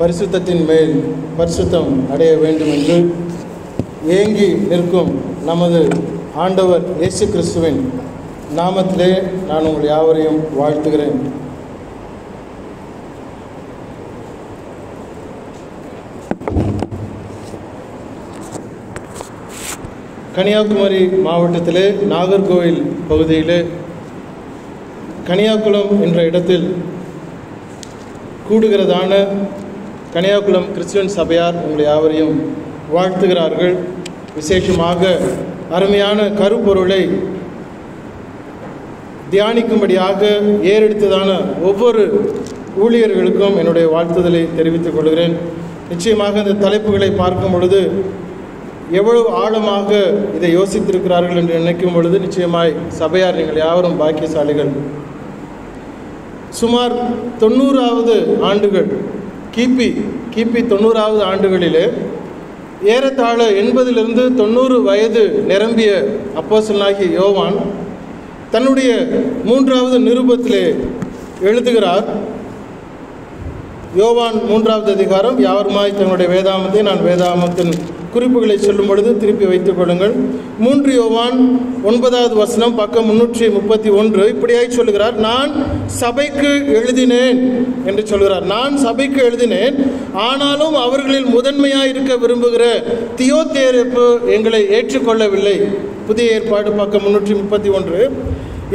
பரிசுத்தத்தின் மேல் பரிசுத்தம் அடைய வேண்டும் என்று ஏங்கி நிற்கும் நமது ஆண்டவர் இயேசு கிறிஸ்துவின் நாமத்திலே நான் உங்கள் யாவரையும் வாழ்த்துகிறேன். கன்னியாகுமரி மாவட்டத்திலே நாகர்கோவில் பகுதியிலே கனியாகுளம் என்ற இடத்தில் கூடுகிறதான கனியாகுளம் கிறிஸ்டியன் சபையார் உங்களை யாவரையும் வாழ்த்துகிறார்கள். விசேஷமாக அருமையான கருப்பொருளை தியானிக்கும்படியாக ஏறெடுத்ததான ஒவ்வொரு ஊழியர்களுக்கும் என்னுடைய வாழ்த்துதலை தெரிவித்துக் கொள்கிறேன். நிச்சயமாக இந்த தலைப்புகளை பார்க்கும் பொழுது எவ்வளவு ஆழமாக இதை யோசித்திருக்கிறார்கள் என்று நினைக்கும் பொழுது நிச்சயமாய் சபையார் நீங்கள் யாவரும் பாக்கியசாலிகள். சுமார் தொண்ணூறாவது ஆண்டுகள் கிபி கிபி தொண்ணூறாவது ஆண்டுகளிலே ஏறத்தாழ எண்பதிலிருந்து தொண்ணூறு வயது நிரம்பிய அப்போசனாகி யோவான் தன்னுடைய மூன்றாவது நிருபத்திலே எழுதுகிறார். யோவான் மூன்றாவது அதிகாரம் யாருமாய் தன்னுடைய வேதாமத்தை நான் வேதாமத்தின் குறிப்புகளை சொல்லும் பொழுது திருப்பி வைத்துக் கொள்ளுங்கள். மூன்று யோவான் ஒன்பதாவது வசனம் பக்கம் முன்னூற்றி முப்பத்தி ஒன்று இப்படியாய் சொல்லுகிறார் நான் சபைக்கு எழுதினேன் என்று சொல்கிறார் நான் சபைக்கு எழுதினேன் ஆனாலும் அவர்களில் முதன்மையாக இருக்க விரும்புகிற தியோத்தேரப்பு எங்களை ஏற்றுக்கொள்ளவில்லை. புதிய ஏற்பாடு பக்கம் முன்னூற்றி முப்பத்தி ஒன்று.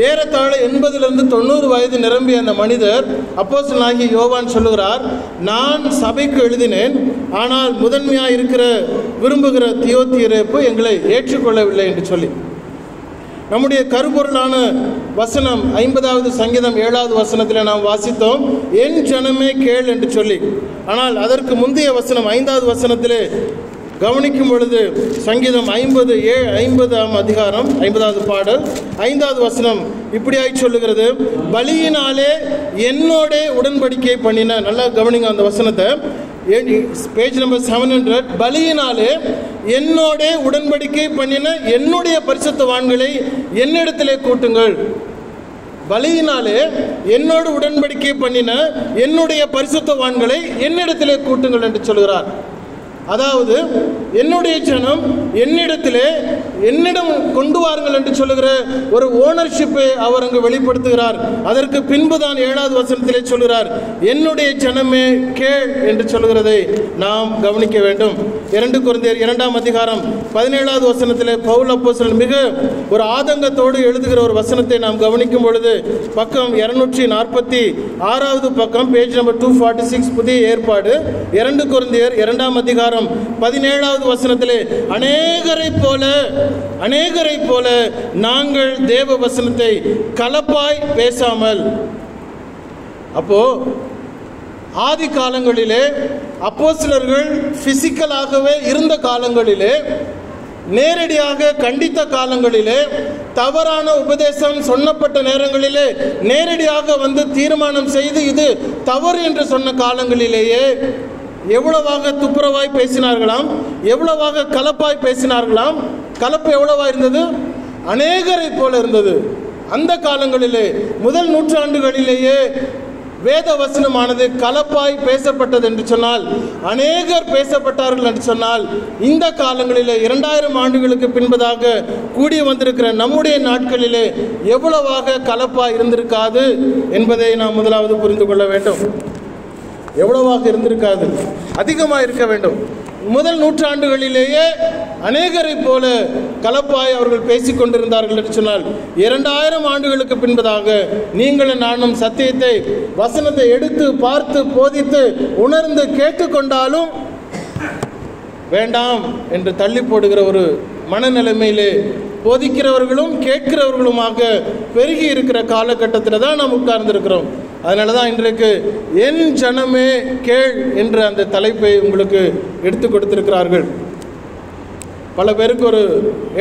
ஏறத்தாழ எண்பதிலிருந்து தொண்ணூறு வயது நிரம்பிய அந்த மனிதர் அப்போஸ்தலனாகிய யோவான் சொல்லுகிறார் நான் சபைக்கு எழுதினேன் ஆனால் முதன்மையாக இருக்கிற விரும்புகிற தியோத்தியரேப்பு எங்களை ஏற்றுக்கொள்ளவில்லை என்று சொல்லி. நம்முடைய கருப்பொருளான வசனம் ஐம்பதாவது சங்கீதம் ஏழாவது வசனத்தில் நாம் வாசித்தோம் என் ஜனமே கேள் என்று சொல்லி. ஆனால் அதற்கு முந்தைய வசனம் ஐந்தாவது வசனத்திலே கவனிக்கும் பொழுது சங்கீதம் ஐம்பது ஏ ஐம்பதாம் அதிகாரம் ஐம்பதாவது பாடல் ஐந்தாவது வசனம் இப்படியாய் சொல்லுகிறது. பலியினாலே என்னோட உடன்படிக்கை பண்ணின நல்லா கவனிங்க அந்த வசனத்தை. பேஜ் நம்பர் செவன் ஹண்ட்ரட் பலியினாலே என்னோட உடன்படிக்கை பண்ணின என்னுடைய பரிசுத்தவான்களை என்னிடத்திலே கூட்டுங்கள். பலியினாலே என்னோடு உடன்படிக்கை பண்ணின என்னுடைய பரிசுத்தவான்களை என்னிடத்திலே கூட்டுங்கள் என்று சொல்கிறார். அதாவது என்னுடைய ஜனம் என்னிடத்திலே என்னிடம் கொண்டு வாருங்கள் என்று சொல்லுகிற ஒரு ஓனர்ஷிப்பை அவர் அங்கு வெளிப்படுத்துகிறார். அதற்கு பின்புதான் ஏழாவது வசனத்திலே சொல்கிறார் என்னுடைய ஜனமே கேள் என்று சொல்கிறதை நாம் கவனிக்க வேண்டும். இரண்டு குழந்தையர் இரண்டாம் அதிகாரம் பதினேழாவது வசனத்திலே பவுல் அப்போசல் மிக ஒரு ஆதங்கத்தோடு எழுதுகிற ஒரு வசனத்தை நாம் கவனிக்கும் பொழுது பக்கம் இருநூற்றி நாற்பத்தி ஆறாவது பக்கம் page number two forty six புதிய ஏற்பாடு. இரண்டு குழந்தையர் இரண்டாம் அதிகாரம் பதினேழாவது வசனத்திலே அநேகரை போல அநேகரை போல நாங்கள் தேவ வசனத்தை கலப்பாய் பேசாமல். அப்போ ஆதி காலங்களிலே அப்போஸ்தலர்கள் பிசிக்கலாகவே இருந்த காலங்களிலே நேரடியாக கண்டித்த காலங்களிலே தவறான உபதேசம் சொன்னப்பட்ட நேரங்களிலே நேரடியாக வந்து தீர்மானம் செய்து இது தவறு என்று சொன்ன காலங்களிலேயே எவ்வளவாக துப்புரவாய் பேசினார்களாம்? எவ்வளவாக கலப்பாய் பேசினார்களாம்? கலப்பு எவ்வளவா இருந்தது? அநேகரை போல இருந்தது. அந்த காலங்களிலே முதல் நூற்றாண்டுகளிலேயே வேத வசனமானது கலப்பாய் பேசப்பட்டது என்று சொன்னால் அநேகர் பேசப்பட்டார்கள் என்று சொன்னால் இந்த காலங்களிலே இரண்டாயிரம் ஆண்டுகளுக்கு பின்பதாக கூடி வந்திருக்கிற நம்முடைய நாட்களிலே எவ்வளவாக கலப்பாய் இருந்திருக்காது என்பதை நாம் முதலாவது புரிந்து கொள்ள வேண்டும். எவ்வளவாக இருந்திருக்காது? அதிகமாக இருக்க வேண்டும். முதல் நூற்றாண்டுகளிலேயே அநேகரை போல கலப்பாய் அவர்கள் பேசிக் கொண்டிருந்தார்கள் என்று சொன்னால் இரண்டாயிரம் ஆண்டுகளுக்கு பின்பதாக நீங்களும் நானும் சத்தியத்தை வசனத்தை எடுத்து பார்த்து போதித்து உணர்ந்து கேட்டுக்கொண்டாலும் வேண்டாம் என்று தள்ளி போடுகிற ஒரு மனநிலைமையிலே போதிக்கிறவர்களும் கேட்கிறவர்களுமாக பெருகி இருக்கிற காலகட்டத்தில் தான் நாம் உட்கார்ந்துருக்கிறோம். அதனால தான் இன்றைக்கு என் ஜனமே கேள் என்ற அந்த தலைப்பை உங்களுக்கு எடுத்து கொடுத்துருக்கிறார்கள். பல பேருக்கு ஒரு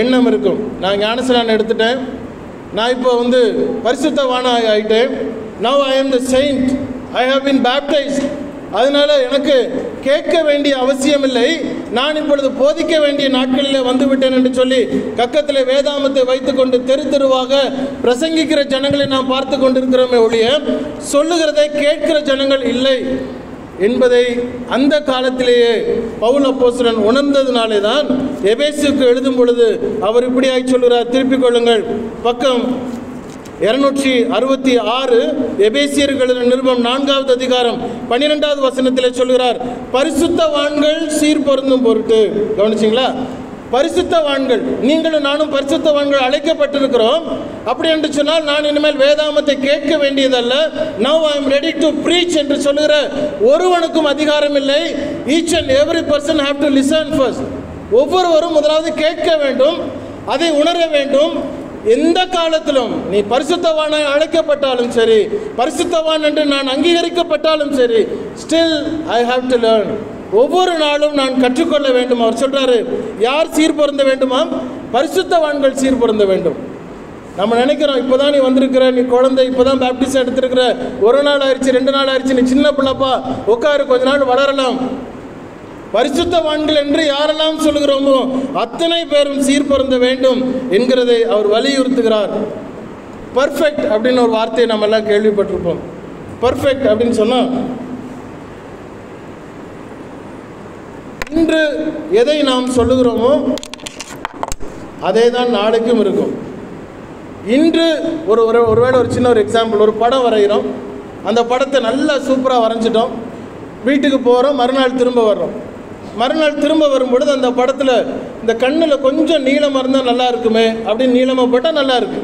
எண்ணம் இருக்கும். நான் ஞானஸ்நானம் எடுத்துட்டேன். நான் இப்போ வந்து பரிசுத்தவான ஆகிட்டேன் now I am the saint I have been baptised அதனால எனக்கு கேட்க வேண்டிய அவசியம் இல்லை நான் இப்பொழுது போதிக்க வேண்டிய நாட்களில் வந்துவிட்டேன் என்று சொல்லி கக்கத்தில் வேதாமத்தை வைத்துக்கொண்டு தெரு தெருவாக பிரசங்கிக்கிற ஜனங்களை நாம் பார்த்து கொண்டிருக்கிறோமே ஒழிய சொல்லுகிறதை கேட்கிற ஜனங்கள் இல்லை என்பதை அந்த காலத்திலேயே பவுல் அப்போஸ்தலன் உணர்ந்ததுனாலே தான் எபேசுக்கு எழுதும் பொழுது அவர் இப்படியாய் சொல்கிறார் திருப்பிக் கொள்ளுங்கள். பக்கம் இருநூற்றி அறுபத்தி ஆறு எபேசியர்களின் நிருபம் நான்காவது அதிகாரம் பன்னிரெண்டாவது வசனத்தில் சொல்கிறார் பரிசுத்தவான்கள் சீர் பொருந்தும் பொருட்டு. கவனிச்சிங்களா? பரிசுத்தவான்கள் நீங்களும் நானும் பரிசுத்தவான்கள் அழைக்கப்பட்டிருக்கிறோம். அப்படி என்று சொன்னால் நான் இனிமேல் வேதாமத்தை கேட்க வேண்டியதல்ல. Now I am ready to preach என்று சொல்லுகிற ஒருவனுக்கும் அதிகாரம் இல்லை. Each and every person have to listen first ஒவ்வொருவரும் முதலாவது கேட்க வேண்டும் அதை உணர வேண்டும். எந்த காலத்திலும் நீ பரிசுத்தவான அழைக்கப்பட்டாலும் சரி பரிசுத்தவான் என்று நான் அங்கீகரிக்கப்பட்டாலும் சரி still I have to learn ஒவ்வொரு நாளும் நான் கற்றுக்கொள்ள வேண்டும். அவர் சொல்றாரு யார் சீர் பொருந்த வேண்டுமாம்? பரிசுத்தவான்கள் சீர் பொருந்த வேண்டும். நம்ம நினைக்கிறோம் இப்போதான் நீ வந்திருக்கிற நீ குழந்தை இப்போதான் பேப்டிஸ்ட் எடுத்திருக்கிற. ஒரு நாள் ஆயிடுச்சு ரெண்டு நாள் ஆயிடுச்சு நீ சின்ன பிள்ளைப்பா உட்காரு கொஞ்ச நாள் வளரலாம். பரிசுத்தவான்கள் என்று யாரெல்லாம் சொல்லுகிறோமோ அத்தனை பேரும் சீர்பொருந்த வேண்டும் என்கிறதை அவர் வலியுறுத்துகிறார். பர்ஃபெக்ட் அப்படின்னு ஒரு வார்த்தையை நம்ம எல்லாம் கேள்விப்பட்டிருப்போம். பர்ஃபெக்ட் அப்படின்னு சொன்னால் இன்று எதை நாம் சொல்லுகிறோமோ அதே தான் நாளைக்கும் இருக்கும். இன்று ஒரு ஒரு ஒருவேளை ஒரு சின்ன ஒரு எக்ஸாம்பிள் ஒரு படம் வரைகிறோம். அந்த படத்தை நல்லா சூப்பராக வரைஞ்சிட்டோம். வீட்டுக்கு போகிறோம் மறுநாள் திரும்ப வர்றோம். மறுநாள் திரும்ப வரும்பொழுது அந்த படத்தில் இந்த கண்ணில் கொஞ்சம் நீளமாக இருந்தால் நல்லா இருக்குமே அப்படின்னு நீளமாக போட்டால் நல்லா இருக்கு.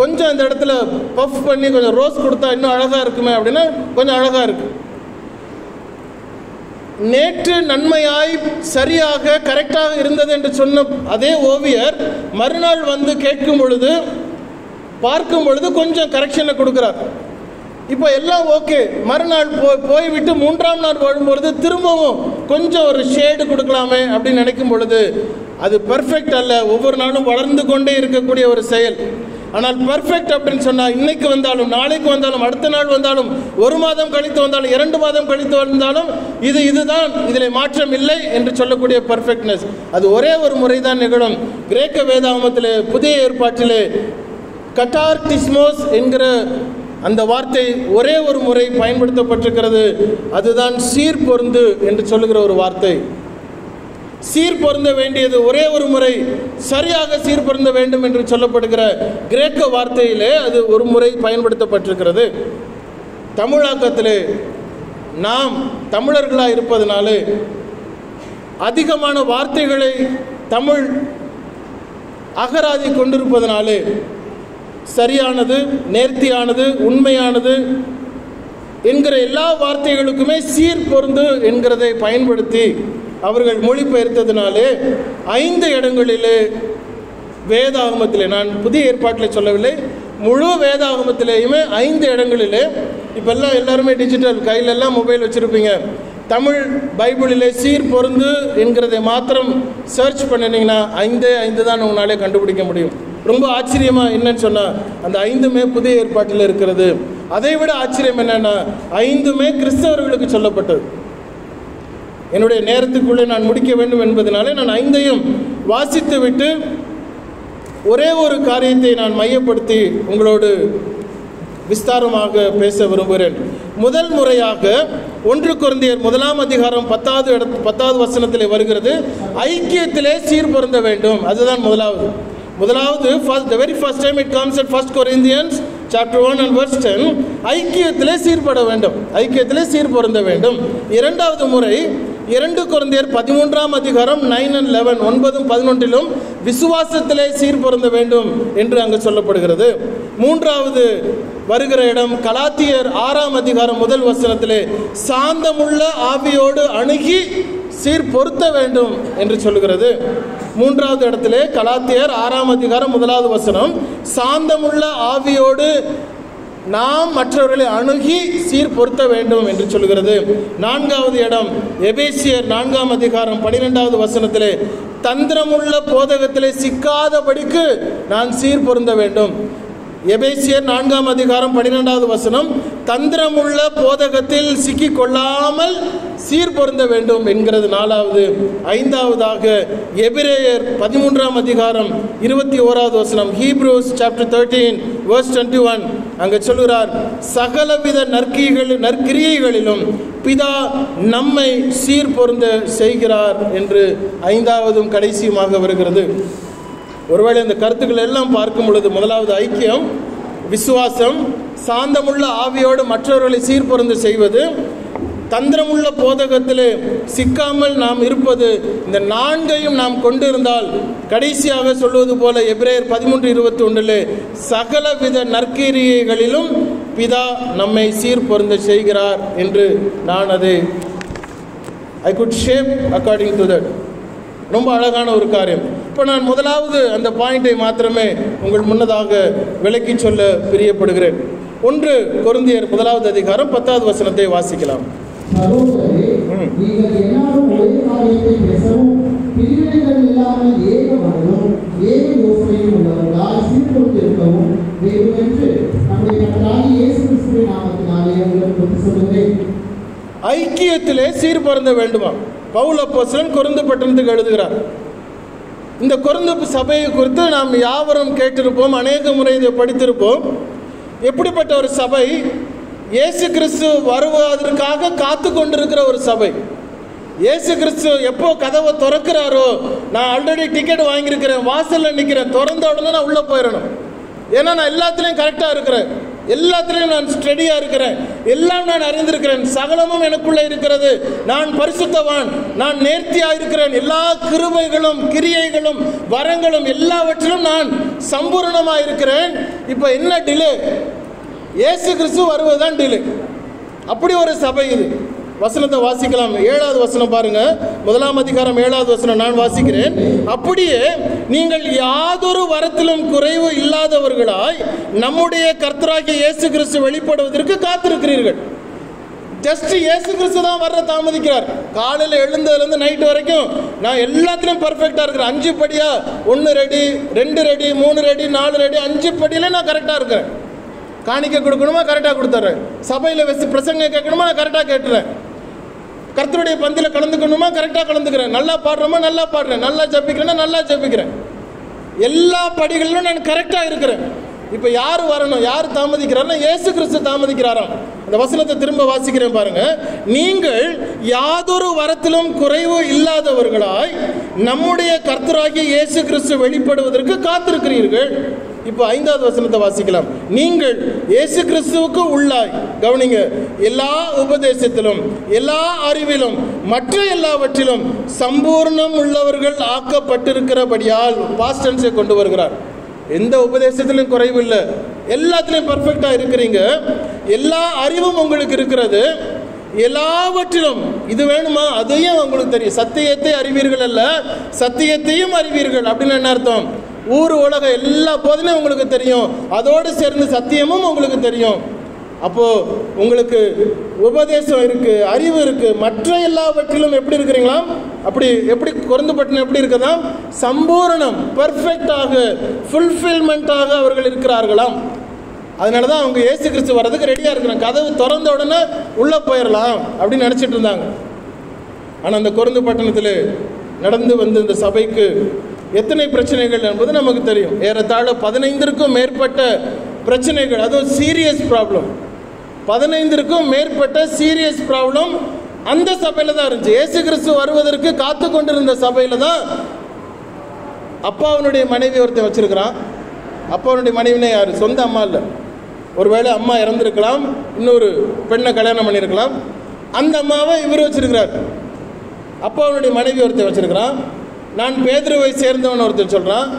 கொஞ்சம் இந்த இடத்துல பஃப் பண்ணி கொஞ்சம் ரோஸ் கொடுத்தா இன்னும் அழகாக இருக்குமே அப்படின்னா கொஞ்சம் அழகாக இருக்கு. நேற்று நன்மையாய் சரியாக கரெக்டாக இருந்தது என்று சொன்ன அதே ஓவியர் மறுநாள் வந்து கேட்கும் பொழுது பார்க்கும் பொழுது கொஞ்சம் கரெக்ஷனை கொடுக்குறார். இப்போ எல்லாம் ஓகே. மறுநாள் போய் போய்விட்டு மூன்றாம் நாள் வரும்பொழுது திரும்பவும் கொஞ்சம் ஒரு ஷேடு கொடுக்கலாமே அப்படின்னு நினைக்கும் பொழுது அது பர்ஃபெக்ட் அல்ல. ஒவ்வொரு நாளும் வளர்ந்து கொண்டே இருக்கக்கூடிய ஒரு செயல். ஆனால் பர்ஃபெக்ட் அப்படின்னு சொன்னால் இன்னைக்கு வந்தாலும் நாளைக்கு வந்தாலும் அடுத்த நாள் வந்தாலும் ஒரு மாதம் கழித்து வந்தாலும் இரண்டு மாதம் கழித்து வந்தாலும் இது இதுதான். இதில் மாற்றம் இல்லை என்று சொல்லக்கூடிய பர்ஃபெக்ட்னஸ் அது ஒரே ஒரு முறை தான் நிகழும். கிரேக்க வேதாமத்தில் புதிய ஏற்பாட்டிலே கட்டார்டிஸ்மோஸ் என்கிற அந்த வார்த்தை ஒரே ஒரு முறை பயன்படுத்தப்பட்டிருக்கிறது. அதுதான் சீர் பொருந்து என்று சொல்லுகிற ஒரு வார்த்தை. சீர் பொருந்த வேண்டியது ஒரே ஒரு முறை சரியாக சீர் பொருந்த வேண்டும் என்று சொல்லப்படுகிற கிரேக்க வார்த்தையிலே அது ஒரு முறை பயன்படுத்தப்பட்டிருக்கிறது. தமிழாக்கத்திலே நாம் தமிழர்களாக இருப்பதனாலே அதிகமான வார்த்தைகளை தமிழ் அகராதி கொண்டிருப்பதனாலே சரியானது நேர்த்தியானது உண்மையானது என்கிற எல்லா வார்த்தைகளுக்குமே சீர் பொருந்து என்கிறதை பயன்படுத்தி அவர்கள் மொழிபெயர்த்ததினாலே ஐந்து இடங்களிலே வேதாகமத்திலே நான் புதிய ஏற்பாட்டில் சொல்லவில்லை முழு வேதாகமத்திலேயுமே ஐந்து இடங்களிலே இப்பெல்லாம் எல்லாருமே டிஜிட்டல் கையிலெல்லாம் மொபைல் வச்சுருப்பீங்க. தமிழ் பைபிளிலே சீர் பொருந்து என்கிறதை மாத்திரம் சர்ச் பண்ணினீங்கன்னா ஐந்தே ஐந்து தான் உங்களாலே கண்டுபிடிக்க முடியும். ரொம்ப ஆச்சரியமாக என்னன்னு சொன்னால் அந்த ஐந்துமே புதிய ஏற்பாட்டில் இருக்கிறது. அதை விட ஆச்சரியம் என்னன்னா ஐந்துமே கிறிஸ்தவர்களுக்கு சொல்லப்பட்டது. என்னுடைய நேரத்துக்குள்ளே நான் முடிக்க வேண்டும் என்பதனாலே நான் ஐந்தையும் வாசித்து விட்டு ஒரே ஒரு காரியத்தை நான் மையப்படுத்தி உங்களோடு விஸ்தாரமாக பேச விரும்புகிறேன். முதல் முறையாக ஒன்று குருந்தியர் முதலாம் அதிகாரம் பத்தாவது இடத்து பத்தாவது வசனத்தில் வருகிறது ஐக்கியத்திலே சீர் பொருந்த வேண்டும். அதுதான் முதலாவது. முதலாவது first the very first time it comes at first Corinthians chapter one and verse ten ஐக்கியத்திலே சீர்பட வேண்டும். ஐக்கியத்திலே சீர் பொருந்த வேண்டும். இரண்டாவது முறை இரண்டு குழந்தையர் பதிமூன்றாம் அதிகாரம் நைன் அண்ட் லெவன் ஒன்பதும் பதினொன்றிலும் விசுவாசத்திலே சீர் பொருந்த வேண்டும் என்று அங்கு சொல்லப்படுகிறது. மூன்றாவது வருகிற இடம் கலாத்தியர் ஆறாம் அதிகாரம் முதல் வசனத்திலே சாந்தமுள்ள ஆவியோடு அணுகி சீர் பொருத்த வேண்டும் என்று சொல்லுகிறது. மூன்றாவது இடத்திலே கலாத்தியர் ஆறாம் அதிகாரம் முதலாவது வசனம் சாந்தமுள்ள ஆவியோடு நாம் மற்றவர்களை அணுகி சீர் பொருத்த வேண்டும் என்று சொல்கிறது நான்காவது இடம் எபேசியர் நான்காம் அதிகாரம் பனிரெண்டாவது வசனத்திலே தந்திரமுள்ள போதகத்திலே சிக்காதபடிக்கு நான் சீர் பொருந்த வேண்டும். எபேசியர் நான்காம் அதிகாரம் பன்னிரெண்டாவது வசனம் தந்திரமுள்ள போதகத்தில் சிக்கி கொள்ளாமல் சீர் பொருந்த வேண்டும் என்கிறது நாலாவது. ஐந்தாவதாக எபிரேயர் பதிமூன்றாம் அதிகாரம் இருபத்தி ஓராவது வசனம் Hebrews chapter thirteen verse twenty one அங்கே சொல்கிறார் சகலவித நற்கிகள் நற்கிரியைகளிலும் பிதா நம்மை சீர் பொருந்த செய்கிறார் என்று ஐந்தாவதும் கடைசியுமாக வருகிறது. ஒருவேளை இந்த கருத்துக்கள் எல்லாம் பார்க்கும் பொழுது முதலாவது ஐக்கியம் விசுவாசம் சாந்தமுள்ள ஆவியோடு மற்றவர்களை சீர்பொருந்து செய்வது தந்திரமுள்ள போதகத்திலே சிக்காமல் நாம் இருப்பது இந்த நான்கையும் நாம் கொண்டிருந்தால் கடைசியாக சொல்வது போல எப்ரேயர் பதிமூன்று இருபத்தி ஒன்றிலே சகலவித நற்கிரியைகளிலும் பிதா நம்மை சீர்பொருந்த செய்கிறார் என்று நான் அதை I good shape according to that ரொம்ப அழகான ஒரு காரியம். இப்போ நான் முதலாவது அந்த பாயிண்டை மாத்திரமே உங்கள் முன்னதாக விளக்கி சொல்ல பிரியப்படுகிறேன். ஒன்று கொருந்தியர் முதலாவது அதிகாரம் பத்தாவது வசனத்தை வாசிக்கலாம். ஐக்கியத்திலே சீர்பொருந்த வேண்டுமா? பவுல் அப்போஸ்தலன் கொருந்து பட்டணத்துக்கு எழுதுகிறார் இந்த குறுந்தப்பு சபையை குறித்து நாம் யாவரும் கேட்டிருப்போம் அநேக முறை இதை படித்திருப்போம். எப்படிப்பட்ட ஒரு சபை? இயேசு கிறிஸ்து வருவதற்காக காத்து கொண்டிருக்கிற ஒரு சபை. இயேசு கிறிஸ்து எப்போ கதவை திறக்கிறாரோ நான் ஆல்ரெடி டிக்கெட் வாங்கியிருக்கிறேன் வாசலில் நிற்கிறேன் திறந்த உடனே நான் உள்ளே போயிடணும் ஏன்னா நான் எல்லாத்துலேயும் கரெக்டாக இருக்கிறேன். எல்லாத்துலேயும் நான் ஸ்டடியாக இருக்கிறேன். எல்லாம் நான் அறிந்திருக்கிறேன். சகலமும் எனக்குள்ளே இருக்கிறது. நான் பரிசுத்தவான். நான் நேர்த்தியாக இருக்கிறேன். எல்லா கிருபைகளும் கிரியைகளும் வரங்களும் எல்லாவற்றிலும் நான் சம்பூரணமாக இருக்கிறேன். இப்போ என்ன டிலே இயேசு கிறிஸ்து வருவதுதான் டிலே அப்படி ஒரு சபை இது. வசனத்தை வாசிக்கலாம். ஏழாவது வசனம் பாருங்க. முதலாம் அதிகாரம் ஏழாவது வசனம் நான் வாசிக்கிறேன். அப்படியே நீங்கள் யாதொரு வரத்திலும் குறைவு இல்லாதவர்களாய் நம்முடைய கர்த்தராகிய இயேசு கிறிஸ்து வெளிப்படுவதற்கு காத்திருக்கிறீர்கள். ஜஸ்ட் இயேசு கிறிஸ்து தான் வர்ற தாமதிக்கிறார். காலையில் எழுந்ததுலேருந்து நைட்டு வரைக்கும் நான் எல்லாத்துலேயும் பர்ஃபெக்டாக இருக்கிறேன். அஞ்சு படியாக ஒன்று ரெடி ரெண்டு ரெடி மூணு ரெடி நாலு ரெடி அஞ்சு படியிலே நான் கரெக்டாக இருக்கிறேன். காணிக்க கொடுக்கணுமா? கரெக்டாக கொடுத்துட்றேன். சபையில் வச்சு பிரசங்க கேட்கணுமா? நான் கரெக்டாக கேட்டுறேன். கர்த்தருடைய பந்தியில் கலந்துக்கணுமா? கரெக்டாக கலந்துக்கிறேன். நல்லா பாடுறோமா? நல்லா பாடுறேன். நல்லா ஜபிக்கிறேன்னா நல்லா ஜபிக்கிறேன். எல்லா படிகளிலும் நான் கரெக்டாக இருக்கிறேன். இப்போ யார் வரணும்? யார் தாமதிக்கிறார்னா? ஏசு கிறிஸ்து தாமதிக்கிறாராம். அந்த வசனத்தை திரும்ப வாசிக்கிறேன் பாருங்க. நீங்கள் யாதொரு வரத்திலும் குறைவு இல்லாதவர்களாய் நம்முடைய கர்த்தராகிய இயேசு கிறிஸ்து வெளிப்படுவதற்கு காத்திருக்கிறீர்கள். இப்போ ஐந்தாவது வசனத்தை வாசிக்கலாம். நீங்கள் இயேசு கிறிஸ்துவுக்கு உள்ளாய். கவனிங்க எல்லா உபதேசத்திலும் எல்லா அறிவிலும் மற்ற எல்லாவற்றிலும் சம்பூர்ணம் உள்ளவர்கள் ஆக்கப்பட்டிருக்கிறபடியால் பாஸ்டன்ஸை கொண்டு வருகிறார். எந்த உபதேசத்திலும் குறைவு இல்லை. எல்லாத்துலேயும் பர்ஃபெக்டாக இருக்கிறீங்க. எல்லா அறிவும் உங்களுக்கு இருக்கிறது. எல்லாவற்றிலும் இது வேணுமா? அதையும் உங்களுக்கு தெரியும். சத்தியத்தை அறிவீர்கள் அல்ல சத்தியத்தையும் அறிவீர்கள் அப்படின்னு என்ன அர்த்தம்? ஊர் உலகம் எல்லா போதுமே உங்களுக்கு தெரியும். அதோடு சேர்ந்து சத்தியமும் உங்களுக்கு தெரியும். அப்போது உங்களுக்கு உபதேசம் இருக்குது அறிவு இருக்குது மற்ற எல்லாவற்றிலும் எப்படி இருக்கிறீங்களா? அப்படி எப்படி குறைந்துபட்டன எப்படி இருக்கதாம் சம்பூரணம் பர்ஃபெக்டாக ஃபுல்ஃபில்மெண்ட்டாக அவர்கள் இருக்கிறார்களாம். அதனால தான் அவங்க ஏசு கிறிஸ்து வர்றதுக்கு ரெடியாக இருக்கிறாங்க. கதவு திறந்த உடனே உள்ளே போயிடலாம் அப்படின்னு நினச்சிட்டு இருந்தாங்க. ஆனால் அந்த குறைந்து பட்டணத்தில் நடந்து வந்த இந்த சபைக்கு எத்தனை பிரச்சனைகள் என்பது நமக்கு தெரியும். ஏறத்தாழ பதினைந்திற்கும் மேற்பட்ட பிரச்சனைகள். அதுவும் சீரியஸ் ப்ராப்ளம் பதினைந்திற்கும் மேற்பட்ட சீரியஸ் ப்ராப்ளம் அந்த சபையில் தான் இருந்துச்சு. ஏசு கிறிஸ்து வருவதற்கு காத்து கொண்டிருந்த சபையில் தான் அப்பாவனுடைய மனைவி ஒருத்தன் வச்சிருக்கிறான். அப்பாவனுடைய மனைவினே யார்? சொந்த அம்மா இல்லை. ஒருவேளை அம்மா இறந்துருக்கலாம். இன்னொரு பெண்ணை கல்யாணம் பண்ணியிருக்கலாம் அந்த அம்மாவை இவர் வச்சுருக்கிறார். அப்பாவனுடைய மனைவி ஒருத்தன் வச்சுருக்கிறான். நான் பேதுருவை சேர்ந்தவன் ஒருத்தன் சொல்கிறான்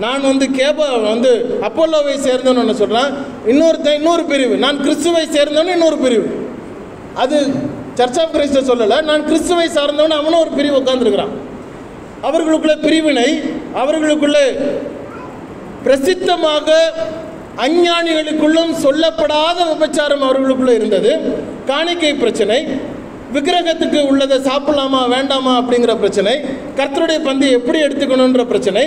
நான் வந்து கேபா வந்து அப்போலோவை சேர்ந்தவன் ஒன்று சொல்கிறான் இன்னொருத்தன் இன்னொரு பிரிவு. நான் கிறிஸ்துவை சேர்ந்தவன் இன்னொரு பிரிவு. அது சர்ச் ஆஃப் கிரைஸ்ட சொல்லலை. நான் கிறிஸ்துவை சார்ந்தவன் அவனும் ஒரு பிரிவு உட்காந்துருக்கிறான் அவர்களுக்குள்ள பிரிவினை அவர்களுக்குள்ளே பிரசித்தமாக அஞ்ஞானிகளுக்குள்ளும் சொல்லப்படாத விபச்சாரம் அவர்களுக்குள்ள இருந்தது. காணிக்கை பிரச்சனை. விக்கிரகத்துக்கு உள்ளதை சாப்பிடலாமா வேண்டாமா அப்படிங்கிற பிரச்சனை கர்த்தருடைய பந்தி எப்படி எடுத்துக்கணுன்ற பிரச்சனை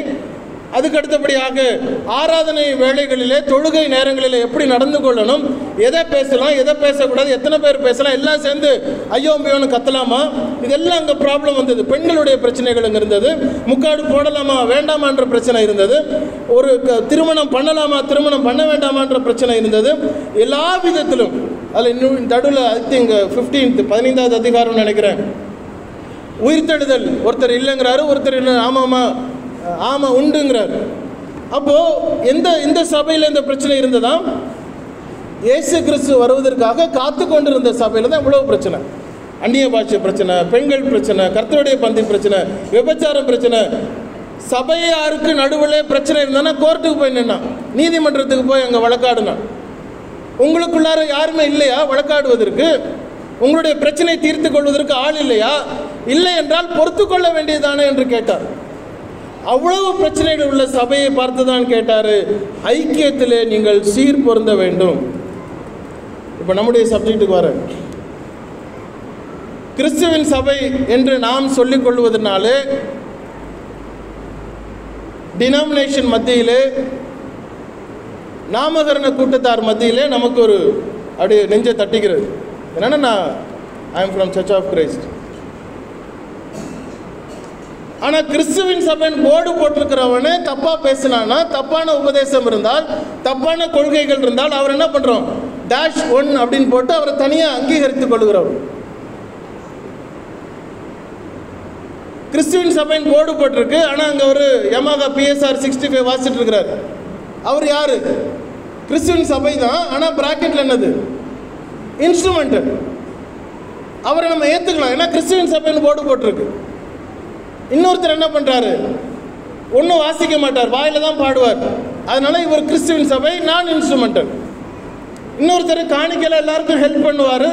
அதுக்கு அடுத்தபடியாக ஆராதனை வேளைகளிலே தொழுகை நேரங்களிலே எப்படி நடந்து கொள்ளணும் எதை பேசலாம் எதை பேசக்கூடாது எத்தனை பேர் பேசலாம் எல்லாம் சேர்ந்து ஐயோ ஐயோன்னு கத்தலாமா? இதெல்லாம் அங்கே ப்ராப்ளம் வந்தது. பெண்களுடைய பிரச்சனைகள் அங்கே இருந்தது. முக்காடு போடலாமா வேண்டாமான்ற பிரச்சனை இருந்தது. ஒரு க- திருமணம் பண்ணலாமா திருமணம் பண்ண வேண்டாமான்ற பிரச்சனை இருந்தது. எல்லா விதத்திலும் அதில் இன்னும் தடுவில் ஐ திங்க் ஃபிஃப்டீன்த் பதினைந்தாவது அதிகாரம்னு நினைக்கிறேன். உயிர்த்தெழுதல் ஒருத்தர் இல்லைங்கிறாரு ஒருத்தர் இல்லை ஆமாம்மா ஆமாம் உண்டுங்கிறார். அப்போது எந்த இந்த சபையில் இந்த பிரச்சனை இருந்ததா? இயேசு கிறிஸ்து வருவதற்காக காத்து கொண்டிருந்த சபையில் தான் இவ்வளோ பிரச்சனை. அந்நிய பாஷை பிரச்சனை பெண்கள் பிரச்சனை கர்த்தருடைய பந்தி பிரச்சனை விபச்சாரம் பிரச்சனை. சபையாருக்கு நடுவில் பிரச்சனை இருந்தானா கோர்ட்டுக்கு போய் நின்னான். நீதிமன்றத்துக்கு போய் அங்கே வழக்காடுனான். உங்களுக்குள்ளார யாருமே இல்லையா வழக்காடுவதற்கு? உங்களுடைய பிரச்சனை தீர்த்து கொள்வதற்கு ஆள் இல்லையா? இல்லை என்றால் பொறுத்து கொள்ள வேண்டியதானே என்று கேட்டார். அவ்வளவு பிரச்சனைகள் உள்ள சபையை பார்த்து தான் கேட்டார். ஐக்கியத்திலே நீங்கள் சீர் பொருந்த வேண்டும். இப்போ நம்முடைய சப்ஜெக்ட்டுக்கு வர. கிறிஸ்துவின் சபை என்று நாம் சொல்லிக் கொள்வதனாலே டினாமினேஷன் மத்தியிலே நாமகரண கூட்டத்தார் மத்தியிலே நமக்கு ஒரு அப்படியே நெஞ்சை தட்டிக்கிறது என்னென்னா நான் I am from Church of Christ ஆனால் கிறிஸ்துவின் சபையின் போர்டு போட்டிருக்கிறவனே தப்பாக பேசினானா தப்பான உபதேசம் இருந்தால் தப்பான கொள்கைகள் இருந்தால் அவர் என்ன பண்ணுறோம் டேஷ் ஒன் அப்படின்னு போட்டு அவரை தனியாக அங்கீகரித்துக் கொள்கிறவர் கிறிஸ்துவின் சபையின் போர்டு போட்டிருக்கு. ஆனால் அங்கே ஒரு யமாகா பிஎஸ்ஆர் சிக்ஸ்டி ஃபைவ் வாசிட்டு இருக்கிறார். அவர் யாரு? கிறிஸ்துவின் சபை தான். ஆனால் பிராக்கெட்டில் என்னது? இன்ஸ்ட்ருமெண்ட்டு அவரை நம்ம ஏற்றுக்கலாம் ஏன்னா கிறிஸ்துவின் சபைன்னு போர்டு போட்டிருக்கு. இன்னொருத்தர் என்ன பண்ணுறாரு ஒன்றும் வாசிக்க மாட்டார் வாயில் தான் பாடுவார். அதனால் இவர் கிறிஸ்துவின் சபை நான் இன்ஸ்ட்ருமெண்டல் இன்னொருத்தர் காணிக்கையில் எல்லாருக்கும் ஹெல்ப் பண்ணுவார்.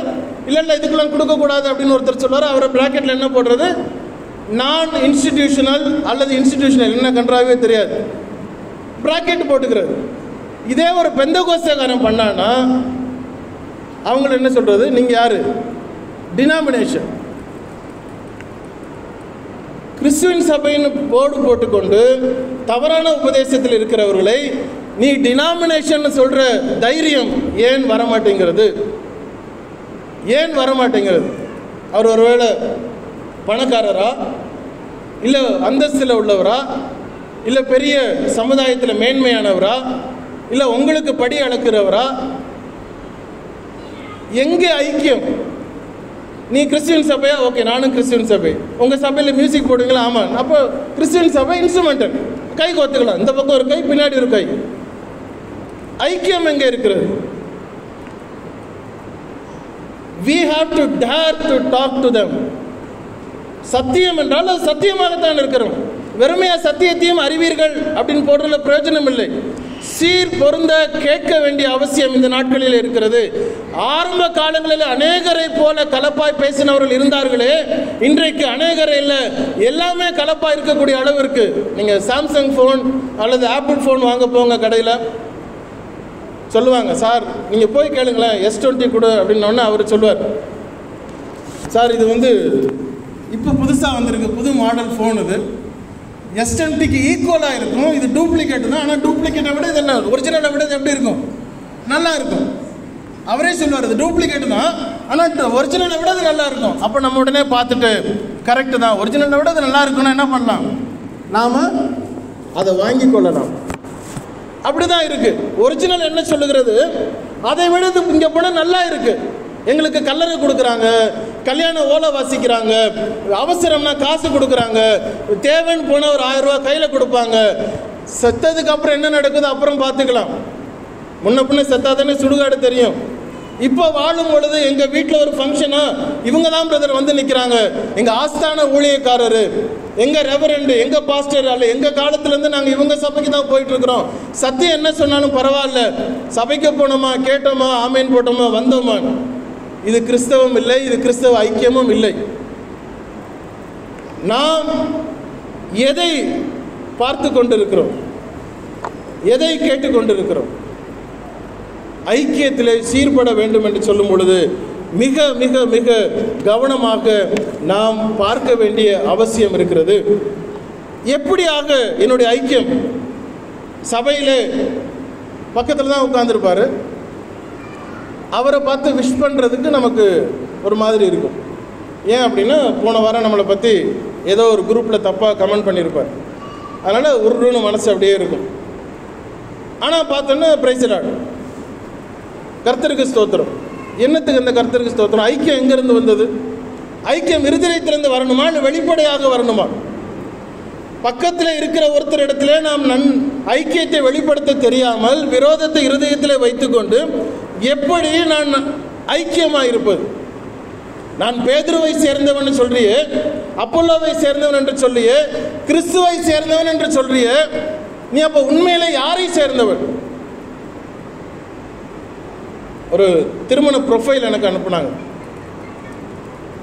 இல்லை இல்லை இதுக்கெல்லாம் கொடுக்கக்கூடாது அப்படின்னு ஒருத்தர் சொல்லுவார். அவரை ப்ராக்கெட்டில் என்ன போடுறது? நான் இன்ஸ்டிடியூஷனல் அல்லது இன்ஸ்டிடியூஷனல் என்ன கன்றாவே தெரியாது. ப்ராக்கெட் போட்டுக்கிறது இதே ஒரு பெந்த கோஸ்தக்காரன் பண்ணான்னா அவங்கள என்ன சொல்கிறது நீங்கள் யார்? டினாமினேஷன் கிறிஸ்துவின் சபைன்னு போர்டு போட்டுக்கொண்டு தவறான உபதேசத்தில் இருக்கிறவர்களை நீ டினாமினேஷன் சொல்கிற தைரியம் ஏன் வரமாட்டேங்கிறது? ஏன் வரமாட்டேங்கிறது? அவர் ஒருவேளை பணக்காரரா? இல்லை அந்தஸ்தில் உள்ளவரா? இல்லை பெரிய சமுதாயத்தில் மேன்மையானவரா? இல்லை உங்களுக்கு படி அளக்கிறவரா? எங்கே ஐக்கியம்? நீ கிறிஸ்டியன் சபையா? ஓகே நானும் கிறிஸ்டியன் சபை. உங்கள் சபையில் மியூசிக் போடுவீங்களா? ஆமாம். அப்போ கிறிஸ்டியன் சபை இன்ஸ்ட்ருமெண்டல் கை கோத்துக்கலாம். இந்த பக்கம் ஒரு கை பின்னாடி ஒரு கை. ஐக்கியம் எங்கே இருக்கிறது? We have to dare to talk to them சத்தியம் என்றால் அது சத்தியமாகத்தான் இருக்கிறோம். வெறுமையாக சத்தியத்தையும் அறிவீர்கள் அப்படின்னு போடுறதுல பிரயோஜனம் இல்லை சீர் பொருந்த கேட்க வேண்டிய அவசியம் இந்த நாட்களில் இருக்கிறது. ஆரம்ப காலங்களில் அநேகரை போல கலப்பாய் பேசினவர்கள் இருந்தார்களே இன்றைக்கு அநேகரை இல்லை எல்லாமே கலப்பாய் இருக்கக்கூடிய அளவு நீங்கள் சாம்சங் ஃபோன் அல்லது ஆப்பிள் ஃபோன் வாங்க போங்க கடையில். சொல்லுவாங்க சார் நீங்கள் போய் கேளுங்களேன் எஸ் டுவெண்ட்டி கொடு அப்படின்னோடனே அவர் சொல்லுவார். சார் இது வந்து இப்போ புதுசாக வந்திருக்கு புது மாடல் ஃபோன் இது. எஸ் ஈக்குவலாக இருக்கும். இது டூப்ளிகேட் தான். ஆனால் டூப்ளிகேட்டை விட இது என்ன? ஒரிஜினலை விட இது எப்படி இருக்கும்? நல்லா இருக்கும். அவரே சொல்லுவார் இது டூப்ளிகேட் தான். ஆனால் ஒரிஜினலை விட அது நல்லா இருக்கும். அப்போ நம்ம உடனே பார்த்துட்டு கரெக்டு தான். ஒரிஜினலை விட அது நல்லா இருக்கும்னா என்ன பண்ணலாம்? நாம் அதை வாங்கி கொள்ளலாம். அப்படிதான் இருக்குது ஒரிஜினல் என்ன சொல்லுகிறது? அதை விட இது இங்கே போனால் நல்லா இருக்குது எங்களுக்கு கல்லறை கொடுக்குறாங்க. கல்யாண ஓலை வாசிக்கிறாங்க. அவசரம்னா காசு கொடுக்குறாங்க. தேவைன்னு போனால் ஒரு ஆயிரம் ரூபா கையில் கொடுப்பாங்க. செத்ததுக்கு அப்புறம் என்ன நடக்குது அப்புறம் பார்த்துக்கலாம். முன்ன பின்ன செத்தாதானே சுடுகாடு தெரியும். இப்போ வாழும் பொழுது எங்கள் வீட்டில் ஒரு ஃபங்க்ஷனா இவங்க தான் பிரதர் வந்து நிற்கிறாங்க எங்கள் ஆஸ்தான ஊழியக்காரர் எங்கள் ரெவரண்டு எங்கள் பாஸ்டர் அல்ல எங்கள் காலத்துலேருந்து நாங்கள் இவங்க சபைக்கு தான் போயிட்டுருக்குறோம். சத்தியம் என்ன சொன்னாலும் பரவாயில்ல. சபைக்கு போனோமா கேட்டோமா ஆமீன் போட்டோமா வந்தோமா? இது கிறிஸ்தவம் இல்லை இது கிறிஸ்தவ ஐக்கியமும் இல்லை. நாம் எதை பார்த்து கொண்டிருக்கிறோம்? எதை கேட்டுக்கொண்டிருக்கிறோம் ஐக்கியத்திலே சீர்பட வேண்டும் என்று சொல்லும் பொழுது மிக மிக மிக கவனமாக நாம் பார்க்க வேண்டிய அவசியம் இருக்கிறது. எப்படியாக என்னுடைய ஐக்கியம் சபையில் பக்கத்தில் தான் உட்காந்துருப்பார் அவரை பார்த்து விஷ் பண்ணுறதுக்கு நமக்கு ஒரு மாதிரி இருக்கும். ஏன் அப்படின்னா போன வாரம் நம்மளை பற்றி ஏதோ ஒரு குரூப்பில் தப்பாக கமெண்ட் பண்ணியிருப்பார் அதனால் உருன்னு மனசு அப்படியே இருக்கும். ஆனால் பார்த்தோன்னா பிரைசலாடு கர்த்தருக்கு ஸ்தோத்திரம். என்னத்துக்கு இந்த கர்த்தருக்கு ஸ்தோத்திரம்? ஐக்கியம் எங்கேருந்து வந்தது? ஐக்கியம் இருதயத்திலிருந்து வரணுமா? இல்லை வெளிப்படையாக வரணுமா? பக்கத்தில் இருக்கிற ஒருத்தர் இடத்துல நாம் நன் ஐக்கியத்தை வெளிப்படுத்த தெரியாமல் விரோதத்தை இருதயத்தில் வைத்துக்கொண்டு எப்படி நான் ஐக்கியமாக இருப்பது நான் பேதுருவை சேர்ந்தவன் சொல்றியே அப்பல்லோவை சேர்ந்தவன் என்று சொல்லியே கிறிஸ்துவை சேர்ந்தவன் என்று சொல்றியே நீ அப்போ உண்மையில யாரை சேர்ந்தவன்? ஒரு திருமண ப்ரொஃபைல் எனக்கு அனுப்புனாங்க.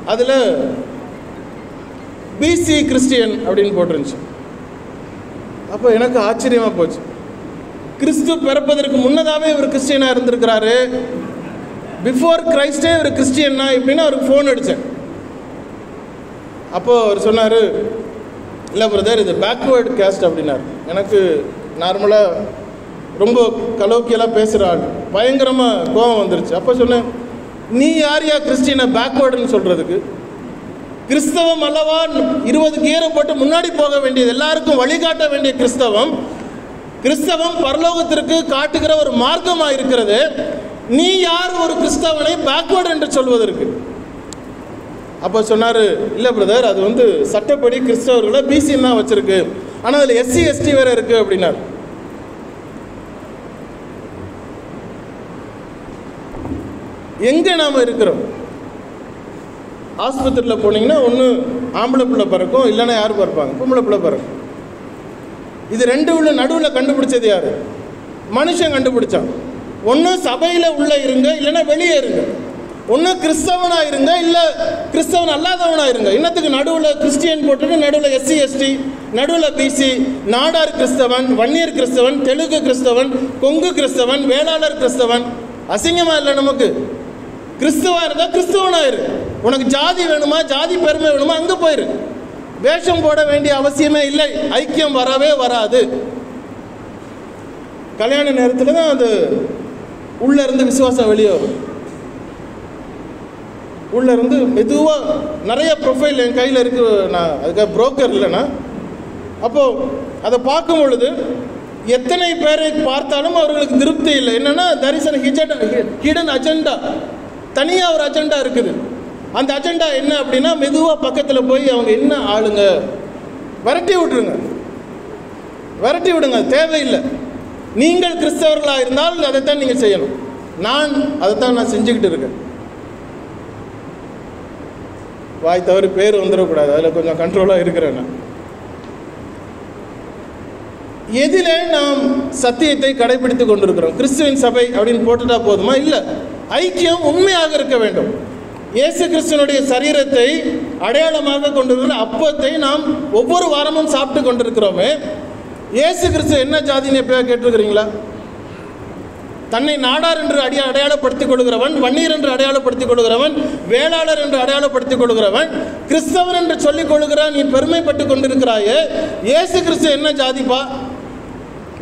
அதில் பிசி கிறிஸ்டியன் அப்படின்னு போட்டிருந்துச்சு. அப்போ எனக்கு ஆச்சரியமாக போச்சு. கிறிஸ்து பிறப்பதற்கு முன்னதாகவே இவர் கிறிஸ்டியனாக இருந்திருக்கிறாரு. பிஃபோர் கிரைஸ்டே இவர் கிறிஸ்டியன்னா இப்படின்னு அவருக்கு ஃபோன் அடித்தேன் அப்போது அவர் சொன்னார் இல்லை பிரதர் இது பேக்வேர்டு கேஸ்ட் அப்படின்னார். எனக்கு நார்மலாக ரொம்ப கலோக்கியெல்லாம் பேசுகிற ஆள். பயங்கரமாக கோபம் வந்துருச்சு. அப்போ சொன்னேன் நீ யார் யா கிறிஸ்டியனை பேக்வேர்டுன்னு சொல்கிறதுக்கு கிறிஸ்தவம் அல்லவா? இருபது கீரை போட்டு முன்னாடி போக வேண்டியது எல்லாருக்கும் வழிகாட்ட வேண்டிய கிறிஸ்தவம் கிறிஸ்தவம் பரலோகத்திற்கு காட்டுகிற ஒரு மார்க்கமாக இருக்கிறது நீ யார் ஒரு கிறிஸ்தவனை பேக்வேர்டு என்று சொல்வதற்கு? அப்போ சொன்னார் இல்லை பிரதர் அது வந்து சட்டப்படி கிறிஸ்தவர்களை பிசின்னு தான் வச்சிருக்கு. ஆனால் அதில் எஸ்சி எஸ்டி வேற இருக்கு அப்படின்னார். எங்கே நாம் இருக்கிறோம்? ஆஸ்பத்திரியில் போனீங்கன்னா ஒன்று ஆம்பளை பிள்ளை பிறக்கும் இல்லைன்னா யார் பிறப்பாங்க? பொம்பளை பிள்ளை பிறக்கும். இது ரெண்டு உள்ள நடுவில் கண்டுபிடிச்சது யார்? மனுஷன் கண்டுபிடிச்சான். ஒன்று சபையில் உள்ள இருங்க இல்லைன்னா வெளியே இருங்க. ஒன்று கிறிஸ்தவனாக இருங்க இல்லை கிறிஸ்தவன் அல்லாதவனாக இருங்க. இன்னத்துக்கு நடுவில் கிறிஸ்டியன் போட்டுட்டு நடுவில் எஸ்சி எஸ்டி நடுவில் பிசி. நாடார் கிறிஸ்தவன் வன்னியர் கிறிஸ்தவன் தெலுங்கு கிறிஸ்தவன் கொங்கு கிறிஸ்தவன் வேளாளர் கிறிஸ்தவன். அசிங்கமாக இல்லை நமக்கு? கிறிஸ்துவாக இருந்தால் கிறிஸ்தவனாக இரு. உனக்கு ஜாதி வேணுமா ஜாதி பெருமை வேணுமா அங்கே போயிரு. வேஷம் போட வேண்டிய அவசியமே இல்லை. ஐக்கியம் வரவே வராது. கல்யாண நேரத்தில் தான் அது உள்ள இருந்து விசுவாசம் வெளியே வரும் உள்ள இருந்து மெதுவாக நிறைய ப்ரொஃபைல் என் கையில் இருக்கு. நான் அதுக்காக புரோக்கர் இல்லைன்னா அப்போ அதை பார்க்கும் பொழுது எத்தனை பேரை பார்த்தாலும் அவர்களுக்கு திருப்தி இல்லை. என்னன்னா தரிசன ஹிடன் அஜெண்டா தனியாக ஒரு அஜெண்டா இருக்குது. அந்த அஜெண்டா என்ன அப்படின்னா மெதுவாக பக்கத்தில் போய் அவங்க என்ன ஆளுங்க? விரட்டி விட்டுருங்க. விரட்டி விடுங்க. தேவையில்லை. நீங்கள் கிறிஸ்தவர்களாக இருந்தால் அதைத்தான் நீங்கள் செய்யணும். நான் அதைத்தான் நான் செஞ்சுக்கிட்டு இருக்கேன். வாய் தவறு பேர் வந்துடக்கூடாது. அதில் கொஞ்சம் கண்ட்ரோலாக இருக்கிறேன் நான். எதிலே நாம் சத்தியத்தை கடைபிடித்து கொண்டிருக்கிறோம். கிறிஸ்துவின் சபை அப்படின்னு போட்டுட்டா போதுமா? இல்லை. ஐக்கியம் உண்மையாக இருக்க வேண்டும். இயேசு கிறிஸ்துவனுடைய சரீரத்தை அடையாளமாக கொண்டிருக்கிற அப்பத்தை நாம் ஒவ்வொரு வாரமும் சாப்பிட்டு கொண்டிருக்கிறோமே. இயேசு கிறிஸ்து என்ன ஜாதின்னு எப்பயா கேட்டிருக்கிறீங்களா? தன்னை நாடார் என்று அடிய அடையாளப்படுத்திக் கொள்கிறவன் வன்னியர் என்று அடையாளப்படுத்திக் கொள்கிறவன் வேளாளர் என்று அடையாளப்படுத்திக் கொள்கிறவன் கிறிஸ்தவன் என்று சொல்லிக் கொள்கிறான் நீ பெருமைப்பட்டு கொண்டிருக்கிறாயே. இயேசு கிறிஸ்து என்ன ஜாதிப்பா?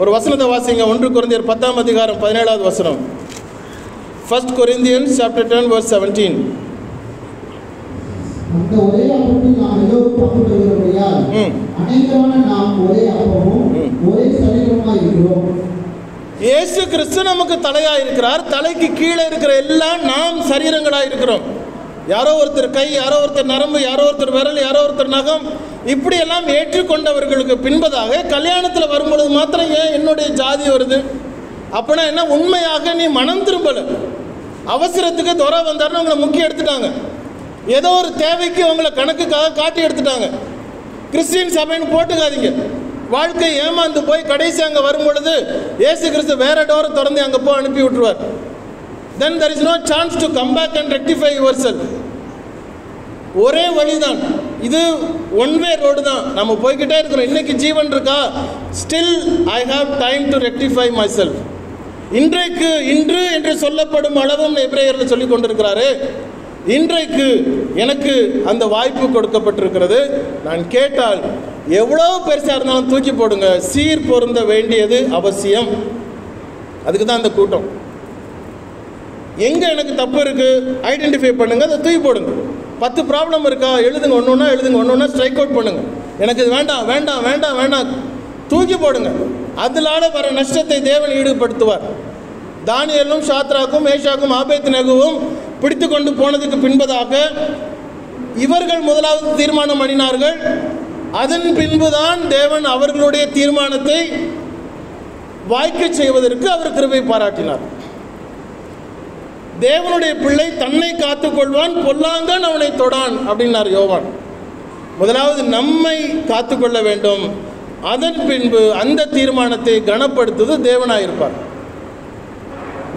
ஒரு வசனத்தை வாசிங்க. ஒன்று குறைந்தர் பத்தாம் அதிகாரம் பதினேழாவது வசனம். First Corinthians chapter ten verse seventeen அந்த ஒரே அப்பத்தில் நாம் எல்லோரும் பங்கு பெறுகிறபடியால். அனைவரான நாம் ஒரே அப்பமும். ஒரே சரீரமாய் இருக்கிறோம். இயேசு கிறிஸ்து நமக்கு தலையா இருக்கிறார். தலைக்கு கீழே இருக்கிற எல்லாம் நாம் சரீரங்களா இருக்கிறோம். யாரோ ஒருத்தர் கை யாரோ ஒருத்தர் நரம்பு யாரோ ஒருத்தர் விரல் யாரோ ஒருத்தர் நகம் இப்படியெல்லாம் ஏற்றுக்கொண்டவர்களுக்கு பின்பதாக கல்யாணத்தில் வரும்பொழுது மாத்திரம் ஏன் என்னுடைய ஜாதி வருது? அப்பனா என்ன உண்மையாக நீ மனம் திரும்பல. அவசரத்துக்கு துறை வந்தாருன்னு உங்களை முக்கிய எடுத்துட்டாங்க. ஏதோ ஒரு தேவைக்கு உங்களை கணக்குக்காக காட்டி எடுத்துட்டாங்க. கிறிஸ்டின் சபைன்னு போட்டுக்காதீங்க. வாழ்க்கை ஏமாந்து போய் கடைசி அங்கே வரும் பொழுது ஏசு கிறிஸ்து வேற டோரை திறந்து அங்கே போய் அனுப்பி விட்டுருவார். Then there is no chance to come back and rectify your self ஒரே வழிதான். இது ஒன் வே ரோடு தான். நம்ம போய்கிட்டே இருக்கிறோம். இன்னைக்கு ஜீவன் இருக்கா? Still I have time to rectify myself இன்றைக்கு இன்று என்று சொல்லப்படும் அளவும் எப்ரேயரில் சொல்லி கொண்டிருக்கிறாரு. இன்றைக்கு எனக்கு அந்த வாய்ப்பு கொடுக்கப்பட்டிருக்கிறது. நான் கேட்டால் எவ்வளோ பெருசாக இருந்தாலும் தூக்கி போடுங்க. சீர் பொருந்த வேண்டியது அவசியம். அதுக்கு தான் அந்த கூட்டம். எங்கே எனக்கு தப்பு இருக்குது ஐடென்டிஃபை பண்ணுங்க அதை தூக்கி போடுங்க. பத்து ப்ராப்ளம் இருக்கா? எழுதுங்க ஒன்று ஒன்றா எழுதுங்க ஒன்று ஒன்றா ஸ்ட்ரைக் அவுட் பண்ணுங்க. எனக்கு இது வேண்டாம் வேண்டாம் வேண்டாம் வேண்டாம். தூக்கி போடுங்க. அதனால வர நஷ்டத்தை தேவன் ஈடுபடுத்துவார். தானியலும் ஷாத்ராக்கும் மேஷாக்கும் ஆபேத் நகுவும் பிடித்து கொண்டு போனதுக்கு பின்பதாக இவர்கள் முதலாவது தீர்மானம் அணினார்கள். அதன் பின்புதான் தேவன் அவர்களுடைய தீர்மானத்தை வாய்க்கச் செய்வதற்கு அவர் கிருபை பாராட்டினார். தேவனுடைய பிள்ளை தன்னை காத்துக்கொள்வான் பொல்லாங்கன் அவனை தொடான் அப்படின்னார் யோவான். முதலாவது நம்மை காத்துக்கொள்ள வேண்டும். அதன் பின்பு அந்த தீர்மானத்தை கனப்படுத்துவது தேவனாயிருப்பார்.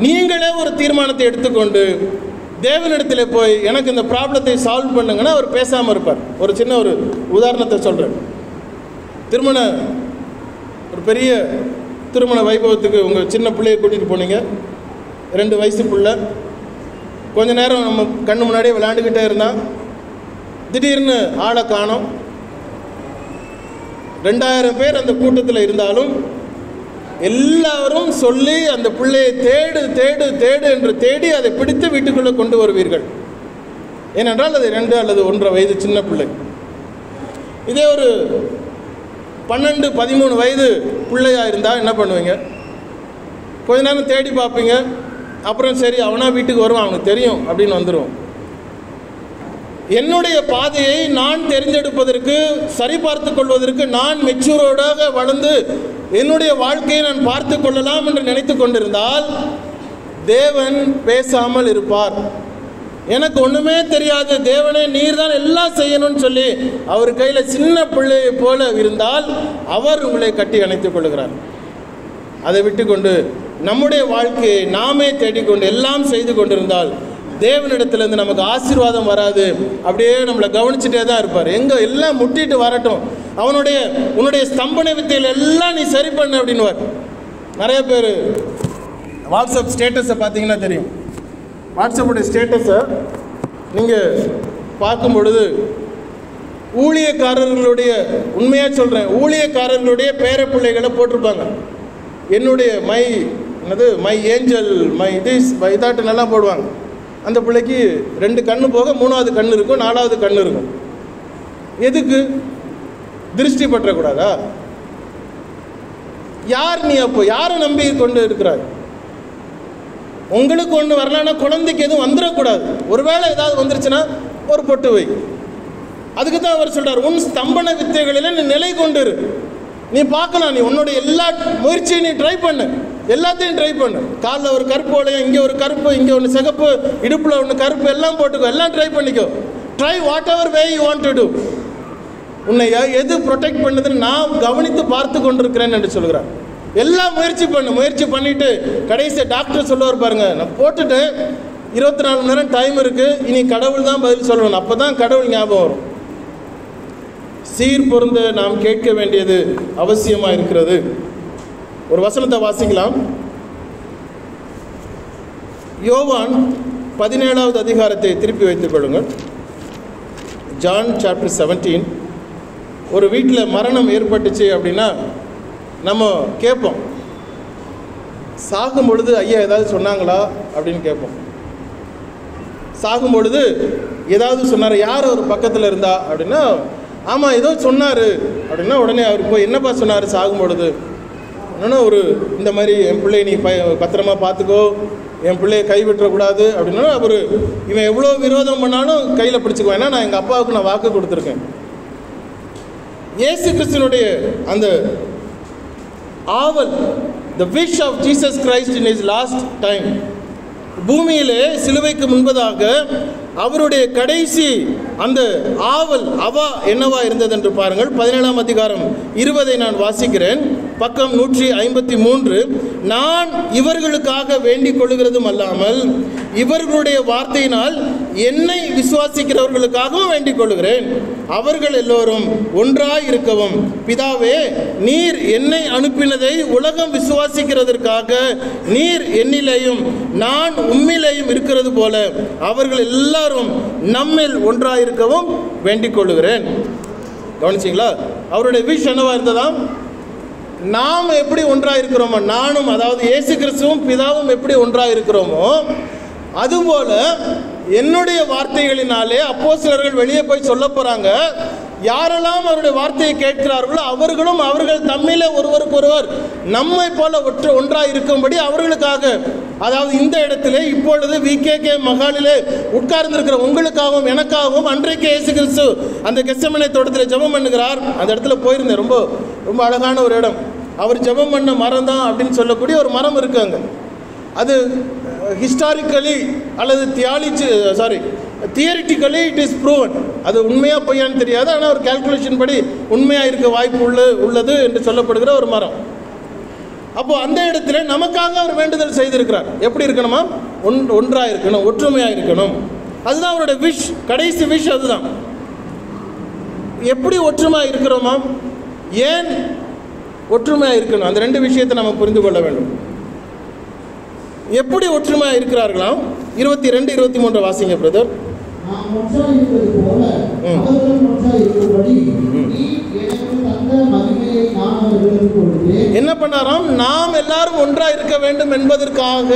நீங்களே ஒரு தீர்மானத்தை எடுத்துக்கொண்டு தேவனிடத்தில் போய் எனக்கு இந்த ப்ராப்ளத்தை சால்வ் பண்ணுங்கன்னா அவர் பேசாமல் இருப்பார். ஒரு சின்ன ஒரு உதாரணத்தை சொல்கிறேன் திருமண ஒரு பெரிய திருமண வைபவத்துக்கு உங்கள் சின்ன பிள்ளையை கூட்டிகிட்டு போனீங்க. ரெண்டு வயசு பிள்ளை. கொஞ்ச நேரம் நம்ம கண்ணு முன்னாடியே விளையாண்டுக்கிட்டே இருந்தான் திடீர்னு ஆளை காணோம். ரெண்டாயிரம் பேர் அந்த கூட்டத்தில் இருந்தாலும் எல்லாரும் சொல்லி அந்த பிள்ளையை தேடு தேடு தேடு என்று தேடி அதை பிடித்து வீட்டுக்குள்ளே கொண்டு வருவீர்கள். ஏனென்றால் அது ரெண்டு அல்லது ஒன்றரை வயது சின்ன பிள்ளை. இதே ஒரு பன்னெண்டு பதிமூணு வயது பிள்ளையாக இருந்தால் என்ன பண்ணுவீங்க? கொஞ்ச நேரம் தேடி பார்ப்பீங்க. அப்புறம் சரி அவனா வீட்டுக்கு வருவான் அவனுக்கு தெரியும் அப்படின்னு வந்துடும் என்னுடைய பாதையை நான் தெரிந்தெடுப்பதற்கு சரிபார்த்து கொள்வதற்கு நான் மெச்சூரோடாக வளர்ந்து என்னுடைய வாழ்க்கையை நான் பார்த்து கொள்ளலாம் என்று நினைத்து கொண்டிருந்தால் தேவன் பேசாமல் இருப்பார். எனக்கு ஒன்றுமே தெரியாது. தேவனே நீர் தான் எல்லாம் செய்யணும்னு சொல்லி அவர் கையில் சின்ன பிள்ளையை போல இருந்தால் அவர் உங்களை கட்டி அணைத்துக் கொள்கிறார். அதை விட்டுக்கொண்டு நம்முடைய வாழ்க்கையை நாமே தேடிக்கொண்டு எல்லாம் செய்து கொண்டிருந்தால் தேவனிடத்துலேருந்து நமக்கு ஆசீர்வாதம் வராது. அப்படியே நம்மளை கவனிச்சுட்டே தான் இருப்பார். எங்கே எல்லாம் முட்டிட்டு வரட்டும். அவனுடைய உன்னுடைய ஸ்தம்பன வித்தையில் எல்லாம் நீ சரி பண்ணு அப்படின்வார் நிறைய பேர். வாட்ஸ்அப் ஸ்டேட்டஸை பார்த்தீங்கன்னா தெரியும். வாட்ஸ்அப்புடைய ஸ்டேட்டஸை நீங்கள் பார்க்கும் பொழுது ஊழியக்காரர்களுடைய உண்மையாக சொல்கிறேன் ஊழியக்காரர்களுடைய பேர பிள்ளைகளை போட்டிருப்பாங்க. என்னுடைய மை என்னது my angel my this my தாட்டுன்னெல்லாம் போடுவாங்க. அந்த பிள்ளைக்கு ரெண்டு கண்ணு போக மூணாவது கண் இருக்கும் நாலாவது கண் இருக்கும். எதுக்கு? திருஷ்டி பற்றக்கூடாதா? யார் நீ அப்போ? யாரை நம்பி கொண்டு இருக்கிறாய்? உங்களுக்கு ஒன்று வரலன்னா குழந்தைக்கு எதுவும் வந்துடக்கூடாது ஒருவேளை ஏதாவது வந்துருச்சுன்னா ஒரு பொட்டு வை. அதுக்கு தான் அவர் சொல்கிறார் உன் ஸ்தம்பன வித்தைகளில் நீ நிலை கொண்டு இரு நீ பார்க்கலாம் நீ உன்னோட எல்லா முயற்சியும் நீ ட்ரை பண்ணு. எல்லாத்தையும் ட்ரை பண்ணு. காலில் ஒரு கருப்பு வளையம் இங்கே ஒரு கருப்பு இங்கே ஒன்று சிகப்பு இடுப்பில் ஒன்று கருப்பு எல்லாம் போட்டுக்கோ. எல்லாம் ட்ரை பண்ணிக்கோ. Try whatever way you want to do உன்னை எது ப்ரொடெக்ட் பண்ணுதுன்னு நான் கவனித்து பார்த்து கொண்டிருக்கிறேன் என்று சொல்கிறார். எல்லாம் முயற்சி பண்ணு. முயற்சி பண்ணிவிட்டு கடைசியை டாக்டர் சொல்லுவார் பாருங்க. நான் போட்டுட்டு இருபத்தி நாலு மணி நேரம் டைம் இருக்குது இனி கடவுள் தான் பதில் சொல்லணும். அப்போ தான் கடவுள் ஞாபகம் வரும். சீர் பொருந்து நாம் கேட்க வேண்டியது அவசியமாக இருக்கிறது. ஒரு வசனத்தை வாசிக்கலாம். யோவான் பதினேழாவது அதிகாரத்தை திருப்பி வைத்துக் கொள்ளுங்கள். ஜான் சாப்டர் 17 ஒரு வீட்டில் மரணம் ஏற்பட்டுச்சு அப்படின்னா நம்ம கேட்போம். சாகும் பொழுது ஐயா ஏதாவது சொன்னாங்களா அப்படின்னு கேட்போம். சாகும் பொழுது ஏதாவது சொன்னார் யார் அவர் பக்கத்தில் இருந்தா அப்படின்னா ஆமாம் ஏதோ சொன்னார். அப்படின்னா உடனே அவர் போய் என்னப்பா சொன்னார் சாகும் பொழுது? என்னென்னா ஒரு இந்த மாதிரி என் பிள்ளையை நீ ப பத்திரமா பார்த்துக்கோ என் பிள்ளையை கைவிட்டுறக்கூடாது அப்படின்னா அவர் இவன் எவ்வளோ விரோதம் பண்ணாலும் கையில் பிடிச்சிக்குவேன். ஏன்னா நான் எங்கள் அப்பாவுக்கு நான் வாக்கு கொடுத்துருக்கேன். இயேசு கிறிஸ்தனுடைய அந்த ஆவல் the wish of Jesus Christ in his last time பூமியிலே சிலுவைக்கு முன்பதாக அவருடைய கடைசி அந்த ஆவல் அவா என்னவா இருந்தது என்று பாருங்கள். பதினேழாம் அதிகாரம் இருபதை நான் வாசிக்கிறேன். பக்கம் நூற்றி ஐம்பத்தி மூன்று நான் இவர்களுக்காக வேண்டிக் கொள்கிறதும் அல்லாமல் இவர்களுடைய வார்த்தையினால் என்னை விசுவாசிக்கிறவர்களுக்காகவும் வேண்டிக் கொள்கிறேன். அவர்கள் எல்லோரும் ஒன்றாய் இருக்கவும் பிதாவே நீர் என்னை அனுப்பினதை உலகம் விசுவாசிக்கிறதற்காக நீர் என்னிலேயும் நான் உம்மிலேயும் இருக்கிறது போல அவர்கள் எல்லாரும் நம்மில் ஒன்றாயிருக்கவும் வேண்டிக் கொள்கிறேன். கவனிச்சிங்களா? அவருடைய விஷ் என்னவா இருந்ததாம்? நாம் எப்படி ஒன்றாக இருக்கிறோமோ நானும் அதாவது இயேசு கிறிஸ்துவும் பிதாவும் எப்படி ஒன்றாக இருக்கிறோமோ அதுபோல என்னுடைய வார்த்தைகளினாலே அப்போஸ்தலர்கள் வெளியே போய் சொல்ல போகிறாங்க யாரெல்லாம் அவருடைய வார்த்தையை கேட்கிறார்களோ அவர்களும் அவர்கள் தம்மிலே ஒருவருக்கொருவர் நம்மை போல ஒற்று ஒன்றாக இருக்கும்படி அவர்களுக்காக அதாவது இந்த இடத்துல இப்பொழுது விகேகே மகாலிலே உட்கார்ந்திருக்கிற உங்களுக்காகவும் எனக்காகவும் அன்றைக்கு இயேசு கிறிஸ்து அந்த கெஸ்டமனை தோட்டத்தில் ஜபம் பண்ணுகிறார். அந்த இடத்துல போயிருந்தேன். ரொம்ப ரொம்ப அழகான ஒரு இடம். அவர் ஜெபம் பண்ண மரம் தான் அப்படின்னு சொல்லக்கூடிய ஒரு மரம் இருக்காங்க அது ஹிஸ்டாரிக்கலி அல்லது தியாலிச்சு sorry theoretically it is proven அது உண்மையாக பொய்யான்னு தெரியாது ஆனால் ஒரு கால்குலேஷன் படி உண்மையாக இருக்க வாய்ப்பு உள்ள உள்ளது என்று சொல்லப்படுகிற ஒரு மரம். அப்போது அந்த இடத்துல நமக்காக அவர் வேண்டுதல் செய்திருக்கிறார். எப்படி இருக்கணுமா? ஒன் ஒன்றாக இருக்கணும் ஒற்றுமையாக இருக்கணும். அதுதான் அவரோட விஷ் கடைசி விஷ் அதுதான். எப்படி ஒற்றுமையாக இருக்கிறோமா? ஏன் ஒற்றுமையாக இருக்கணும். அந்த ரெண்டு விஷயத்தை நம்ம புரிந்து கொள்ள வேண்டும். எப்படி ஒற்றுமையாக இருக்கிறார்களாம்? இருபத்தி ரெண்டு இருபத்தி மூன்று வாசிங்க பிரதர் என்ன பண்ணாராம்? நாம் எல்லாரும் ஒன்றா இருக்க வேண்டும் என்பதற்காக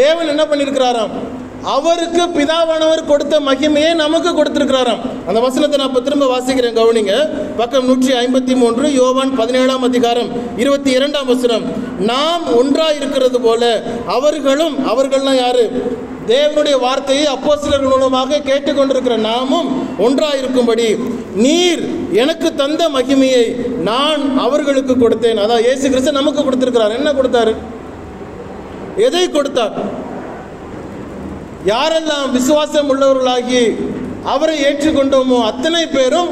தேவன் என்ன பண்ணியிருக்கிறாராம்? அவருக்கு பிதாவானவர் கொடுத்த மகிமையை நமக்கு கொடுத்திருக்கிறாராம். அந்த வசனத்தை நான் இப்போ திரும்ப வாசிக்கிறேன் கவனிங்க. பக்கம் நூற்றி ஐம்பத்தி மூன்று யோவான் பதினேழாம் அதிகாரம் இருபத்தி இரண்டாம் வசனம். நாம் ஒன்றா இருக்கிறது போல அவர்களும் அவர்கள்லாம் யாரு? தேவனுடைய வார்த்தையை அப்போஸ்தலர்கள் மூலமாக கேட்டுக்கொண்டிருக்கிற நாமும் ஒன்றா இருக்கும்படி நீர் எனக்கு தந்த மகிமையை நான் அவர்களுக்கு கொடுத்தேன். அதான் இயேசு கிறிஸ்து நமக்கு கொடுத்திருக்கிறார். என்ன கொடுத்தாரு? எதை கொடுத்தார்? யாரெல்லாம் விசுவாசம் உள்ளவர்களாகி அவரை ஏற்றுக்கொண்டோமோ அத்தனை பேரும்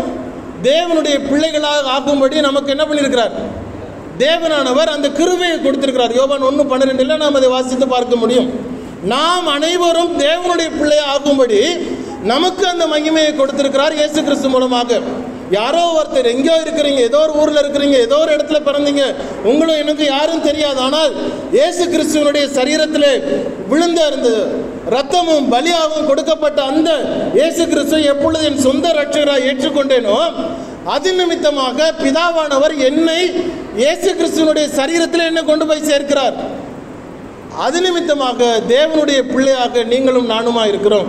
தேவனுடைய பிள்ளைகளாக ஆக்கும்படி நமக்கு என்ன பண்ணியிருக்கிறார்? தேவனானவர் அந்த கிருபையை கொடுத்திருக்கிறார். யோவான் ஒன்று பன்னிரெண்டில் நாம் அதை வாசித்து பார்க்க முடியும். நாம் அனைவரும் தேவனுடைய பிள்ளையை ஆகும்படி நமக்கு அந்த மகிமையை கொடுத்திருக்கிறார் இயேசு கிறிஸ்து மூலமாக. யாரோ ஒருத்தர் எங்கேயோ இருக்கிறீங்க ஏதோ ஒரு ஊரில் இருக்கிறீங்க ஏதோ ஒரு இடத்துல பிறந்தீங்க உங்களும் எனக்கு யாரும் தெரியாது. ஆனால் இயேசு கிறிஸ்துவனுடைய சரீரத்தில் விழுந்த இருந்தது ரத்தமும் பலியாகவும் கொடுக்கப்பட்ட அந்த இயேசு கிறிஸ்து எப்பொழுது என் சொந்த ரட்சகராக ஏற்றுக்கொண்டேனோ அது நிமித்தமாக பிதாவானவர் என்னை இயேசு கிறிஸ்துவனுடைய சரீரத்தில் என்னை கொண்டு போய் சேர்க்கிறார். அது நிமித்தமாக தேவனுடைய பிள்ளையாக நீங்களும் நானுமா இருக்கிறோம்.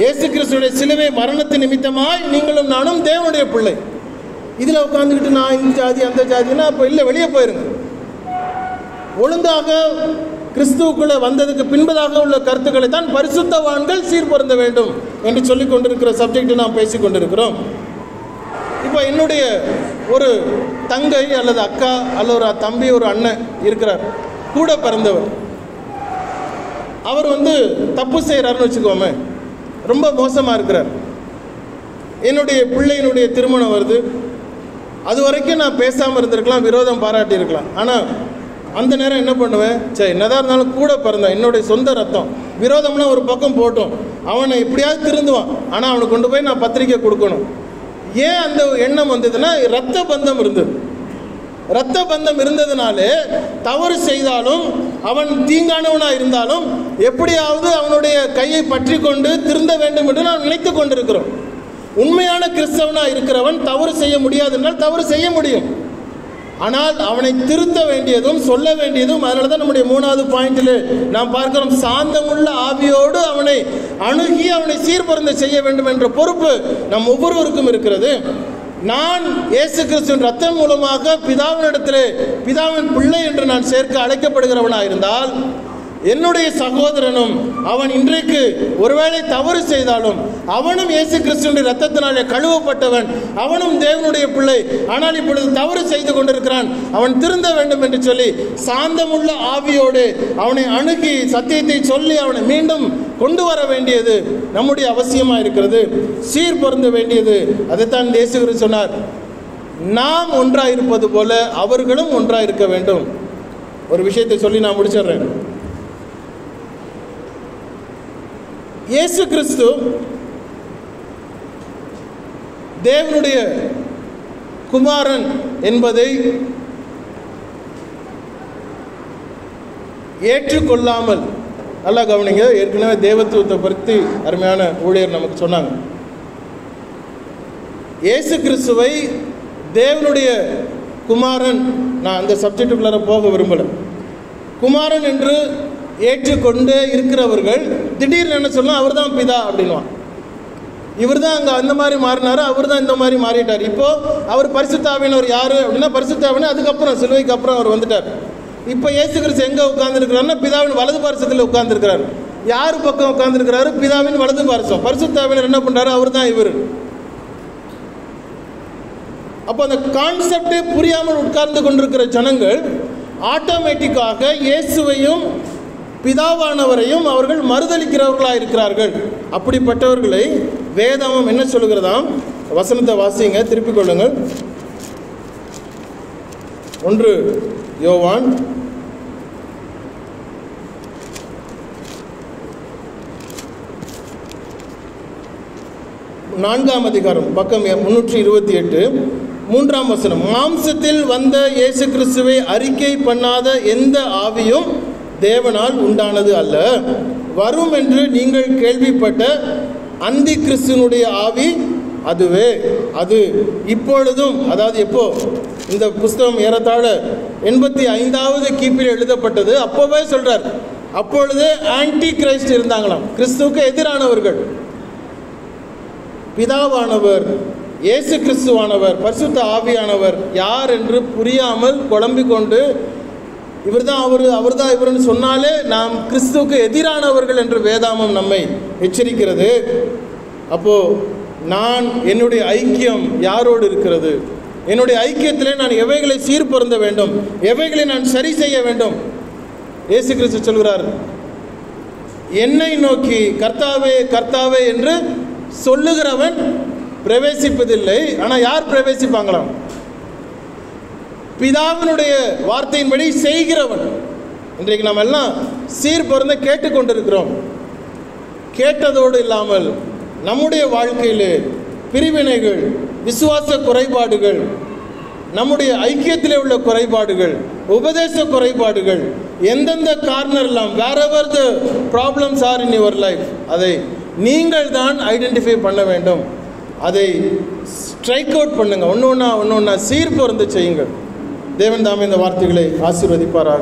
இயேசு கிறிஸ்துடைய சிலுவை மரணத்தின் நிமித்தமாய் நீங்களும் நானும் தேவனுடைய பிள்ளை. இதில் உட்காந்துக்கிட்டு நான் இந்த ஜாதி அந்த ஜாதினா அப்போ இல்லை வெளியே போயிருங்க. ஒழுங்காக கிறிஸ்துவுக்குள்ளே வந்ததுக்கு பின்பதாக உள்ள கருத்துக்களை தான் பரிசுத்தவான்கள் சீர்பொருந்த வேண்டும் என்று சொல்லிக் கொண்டிருக்கிற சப்ஜெக்ட் நாம் பேசிக் கொண்டிருக்கிறோம் இப்போ என்னுடைய ஒரு தங்கை அல்லது அக்கா அல்லது ஒரு தம்பி ஒரு அண்ணன் இருக்கிறார். கூட பிறந்தவர். அவர் வந்து தப்பு செய்கிறாருன்னு வச்சுக்கோமே ரொம்ப மோசமாக இருக்கிறார். என்னுடைய பிள்ளையினுடைய திருமணம் வருது. அது வரைக்கும் நான் பேசாமல் இருந்திருக்கலாம் விரோதம் பாராட்டியிருக்கலாம். ஆனால் அந்த நேரம் என்ன பண்ணுவேன்? சரி என்னதான் இருந்தாலும் கூட பிறந்தான் என்னுடைய சொந்த ரத்தம். விரோதம்னா ஒரு பக்கம் போட்டோம். அவனை எப்படியாவது திருந்துவான். ஆனால் அவனை கொண்டு போய் நான் பத்திரிக்கை கொடுக்கணும். ஏன் அந்த எண்ணம் வந்ததுன்னா ரத்த பந்தம் இருந்தது. ரத்த பந்தம் இருந்ததுனாலே தவறு செய்தாலும் அவன் தீங்கானவனாக இருந்தாலும் எப்படியாவது அவனுடைய கையை பற்றி கொண்டு திருந்த வேண்டும் என்று நாம் நினைத்து கொண்டிருக்கிறோம். உண்மையான கிறிஸ்தவனாக இருக்கிறவன் தவறு செய்ய முடியாது என்றால் தவறு செய்ய முடியும். ஆனால் அவனை திருத்த வேண்டியதும் சொல்ல வேண்டியதும் அதனால தான் நம்முடைய மூணாவது பாயிண்டில் நாம் பார்க்கிறோம் சாந்தமுள்ள ஆவியோடு அவனை அணுகி அவனை சீர்பொருந்த செய்ய வேண்டும் என்ற பொறுப்பு நம் ஒவ்வொருவருக்கும் இருக்கிறது. நான் இயேசு கிறிஸ்துவின் ரத்தம் மூலமாக பிதாவினிடத்தில் பிதாவின் பிள்ளை என்று நான் சேர்க்க அழைக்கப்படுகிறவனாக இருந்தால் என்னுடைய சகோதரனும் அவன் இன்றைக்கு ஒருவேளை தவறு செய்தாலும் அவனும் இயேசு கிறிஸ்துவின் ரத்தத்தினாலே கழுவப்பட்டவன் அவனும் தேவனுடைய பிள்ளை. ஆனால் இப்பொழுது தவறு செய்து கொண்டிருக்கிறான். அவன் திருந்த வேண்டும் என்று சொல்லி சாந்தமுள்ள ஆவியோடு அவனை அணுகி சத்தியத்தை சொல்லி அவனை மீண்டும் கொண்டு வர வேண்டியது நம்முடைய அவசியமாக இருக்கிறது. சீர் பொருந்த வேண்டியது. அதைத்தான் இயேசு சொன்னார். நாம் ஒன்றாக இருப்பது போல அவர்களும் ஒன்றாக இருக்க வேண்டும். ஒரு விஷயத்தை சொல்லி நான் முடிச்சிடுறேன். இயேசு கிறிஸ்து தேவனுடைய குமாரன் என்பதை ஏற்றுக்கொள்ளாமல் நல்லா கவனிங்க. ஏற்கனவே தேவத்துவத்தை பற்றி அருமையான ஊழியர் நமக்கு சொன்னாங்க. இயேசு கிறிஸ்துவை தேவனுடைய குமாரன் நான் அந்த சப்ஜெக்டுக்குள்ளார போக விரும்பலை. குமாரன் என்று ஏற்றுக்கொண்டு இருக்கிறவர்கள் திடீர்னு என்ன சொல்லலாம் அவர் தான் பிதா அப்படின்வான் இவர் தான் அங்கே அந்த மாதிரி மாறினாரு அவர் தான் இந்த மாதிரி மாறிட்டார். இப்போது அவர் பரிசுத்தாவினர் யார் அப்படின்னா பரிசுத்தாவின அதுக்கப்புறம் சிலுவைக்கு அப்புறம் அவர் வந்துட்டார். இப்போ இயேசு கிறிஸ்து எங்கே உட்காந்துருக்கிறாருன்னா பிதாவின் வலது பாரசத்தில் உட்காந்துருக்கிறார் யார் பக்கம் உட்காந்துருக்கிறாரு பிதாவின் வலது பாரசம். பரிசுத்தாவினர் என்ன பண்ணுறாரு அவர் தான் இவர். அப்போ அந்த கான்செப்டே புரியாமல் உட்கார்ந்து கொண்டிருக்கிற ஜனங்கள் ஆட்டோமேட்டிக்காக இயேசுவையும் பிதாவானவரையும் அவர்கள் மறுதளிக்கிறவர்களாக இருக்கிறார்கள் அப்படிப்பட்டவர்களை வேதாமம் என்ன சொல்லுகிறதாம்? வசனத்தை வாசிங்க திருப்பிக் கொள்ளுங்கள். ஒன்று யோவான். நான்காம் அதிகாரம் பக்கம் முன்னூற்றி இருபத்தி எட்டு மூன்றாம் வசனம் மாம்சத்தில் வந்த இயேசு கிறிஸ்துவை அறிக்கை பண்ணாத எந்த ஆவியும் தேவனால் உண்டானது அல்ல. வரும் என்று நீங்கள் கேள்விப்பட்ட அந்தி கிறிஸ்துனுடைய ஆவி அதுவே. அது இப்பொழுதும் அதாவது எப்போ? இந்த புஸ்தகம் ஏறத்தாழ எண்பத்தி ஐந்தாவது கீப்பில் எழுதப்பட்டது. அப்போவே சொல்கிறார் அப்பொழுது ஆன்டி கிரைஸ்ட் இருந்தாங்களாம். கிறிஸ்துவுக்கு எதிரானவர்கள். பிதாவானவர் இயேசு கிறிஸ்துவானவர் பரிசுத்த ஆவியானவர் யார் என்று புரியாமல் குழம்பிக் கொண்டு இவர் தான் அவர் அவர் தான் இவர்னு சொன்னாலே நாம் கிறிஸ்துவுக்கு எதிரானவர்கள் என்று வேதாமம் நம்மை எச்சரிக்கிறது. அப்போ நான் என்னுடைய ஐக்கியம் யாரோடு இருக்கிறது? என்னுடைய ஐக்கியத்திலே நான் எவைகளை சீர்பொருந்த வேண்டும்? எவைகளை நான் சரி செய்ய வேண்டும்? இயேசு கிறிஸ்து சொல்கிறார் என்னை நோக்கி கர்த்தாவே கர்த்தாவே என்று சொல்லுகிறவன் பிரவேசிப்பதில்லை. ஆனால் யார் பிரவேசிப்பாங்களாம்? பிதாவினுடைய வார்த்தையின்படி செய்கிறவன். இன்றைக்கு நாம் எல்லாம் சீர்பொருந்த கேட்டுக்கொண்டிருக்கிறோம். கேட்டதோடு இல்லாமல் நம்முடைய வாழ்க்கையிலே பிரிவினைகள் விசுவாச குறைபாடுகள் நம்முடைய ஐக்கியத்திலே உள்ள குறைபாடுகள் உபதேச குறைபாடுகள் எந்தெந்த கார்னர்லாம் wherever the problems are in your life அதை நீங்கள் தான் ஐடென்டிஃபை பண்ண வேண்டும். அதை ஸ்ட்ரைக் அவுட் பண்ணுங்கள் ஒன்று ஒன்றா ஒன்று ஒன்றா சீர் பொருந்து செய்யுங்கள். தேவன் தாமே இந்த வார்த்தைகளை ஆசீர்வதிப்பாராக.